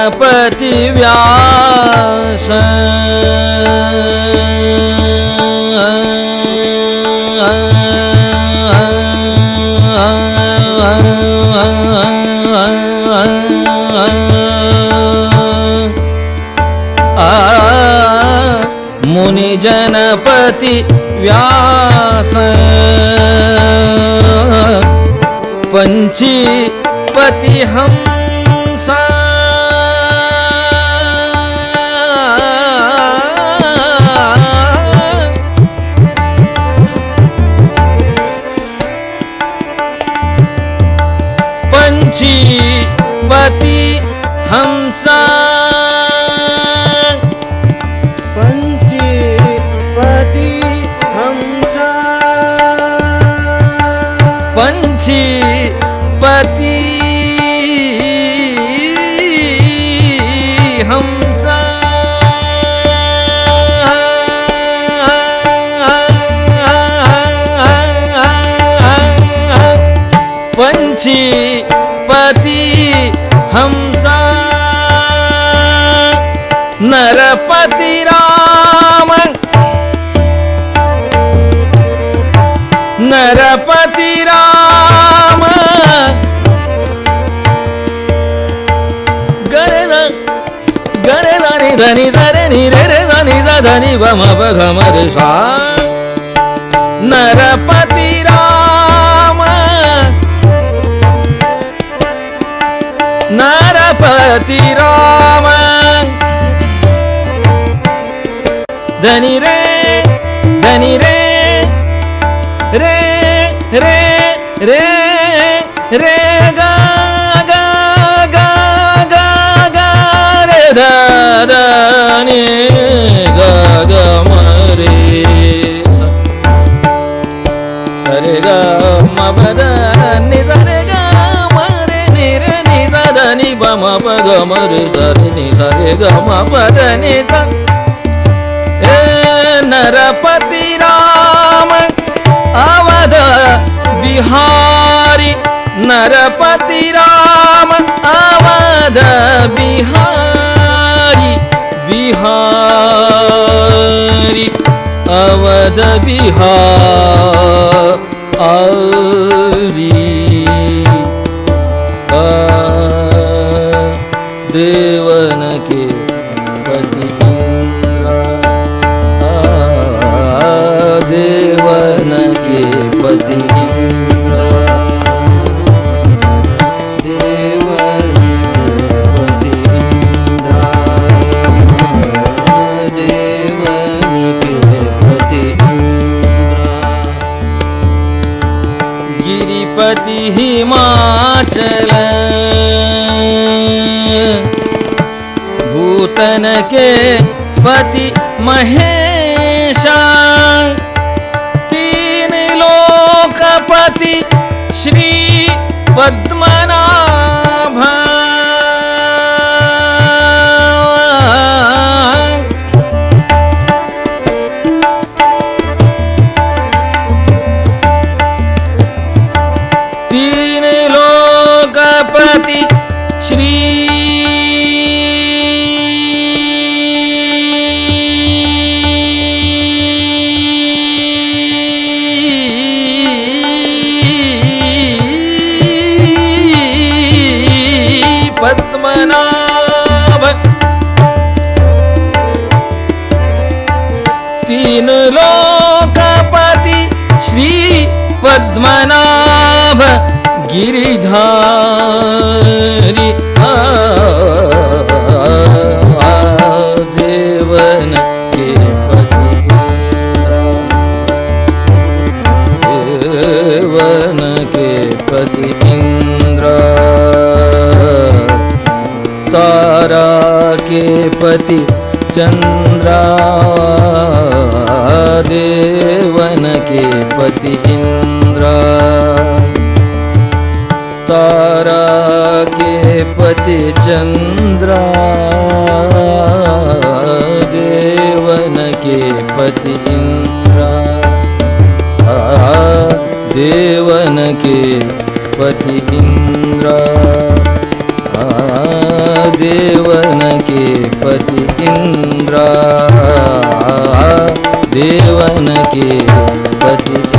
गणपतिव्यास। मुनिजनपति व्यास। वञ्चीपति हंसा पंचीपति हंसा नरपति राम। नरपति गरे धनि धनि सरे नि रे रे धनि स धनि व म प घ म रे सा नरपति राम गा गा रे सा सा रे गा म प नि गा नि रे नि म ग म रे सा। रे नि सा रे म नरपति राम, अवध बिहारी, नरपति राम, अवध बिहारी। बिहारी अवध बिहारी हिमाचल भूतन के पति महेश तीन लोकपति श्री पद्मनाभ तीन लोकपति श्री पद्मनाभ गिरिधारी। देवन के पति देवन के पति इंद्र। तारा के पति चंद्रा। देवन के पति इंद्र तारा के पति चंद्रा देवन के पति इंद्र देवन के पति इंद्र आ, देवन के पति इंद्रा देवन के पति।